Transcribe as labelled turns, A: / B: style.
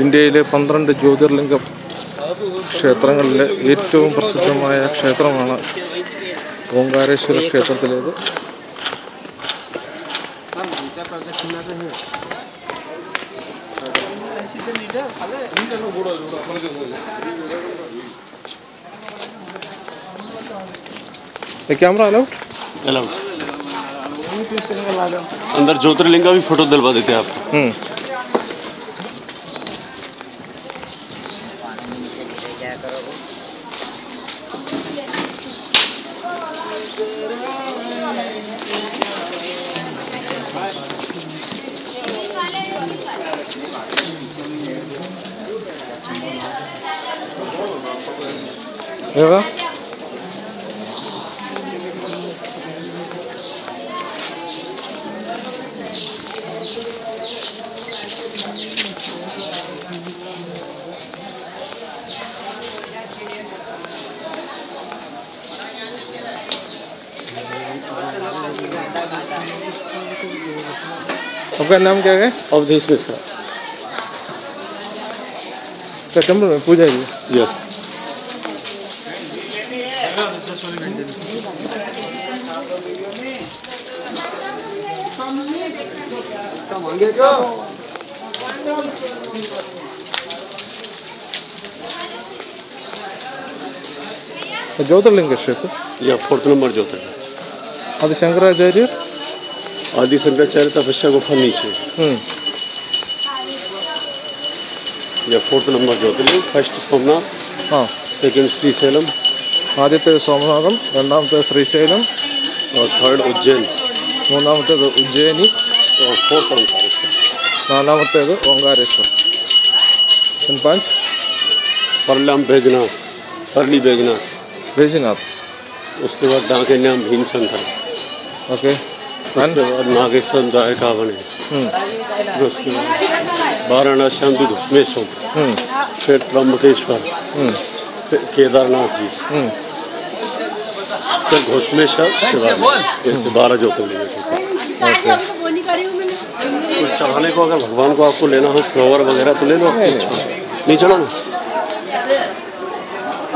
A: ഇന്ത്യയിലെ പന്ത്രണ്ട് ജ്യോതിർലിംഗ ക്ഷേത്രങ്ങളിലെ ഏറ്റവും പ്രസിദ്ധമായ ക്ഷേത്രമാണ് ഓങ്കാരേശ്വര ക്ഷേത്രത്തിലേത് कैमरा अलाउड
B: अलाउड अंदर ज्योतिर्लिंग का भी फोटो दिलवा देते हैं आपको
A: 嗯有啊 आपका नाम क्या है?
B: अवधेश मिश्रा।
A: कस्टमर में पूजा जी
B: यस
A: ज्योतिर्लिंग क्षेत्र?
B: या फोर्थ नंबर ज्योतिर्लिंग।
A: आदि शंकराचार्य?
B: आदि शंकराचार्य तपस्या गुफा नीचे।
A: हम्म।
B: या fourth number jyotirlinga first Somnath
A: हाँ।
B: सेकंड श्रीशैलम
A: ആദ്യത്തേത് സോമനാഥം രണ്ടാമത്തേത് ശ്രീശൈലം
B: और थर्ड उज्जैन।
A: മൂന്നാമത്തേത് तो उज्जैनी।
B: और फोर्थ ओंकारेश्वर।
A: നാലാമത്തേത് ഓങ്കാരേശ്വർ इन पाँच।
B: परलम बैजनाथ परली बैजनाथ।
A: बैजनाथ।
B: उसके बाद डांके नाम भीमशंकर। ओके नागेश्वर जाए कावणे। उसके वाराणसी में घुसमेश्वर फिर त्रम्बकेश्वर hmm. केदारनाथ जी। hmm. फिर घुसमेश्वर शिवालय। अच्छा, बारह ज्योतिर्लिंग चढ़ाने को अगर भगवान को आपको लेना हो फ्लावर वगैरह तो ले लो। नहीं हाँ। चढ़ाना?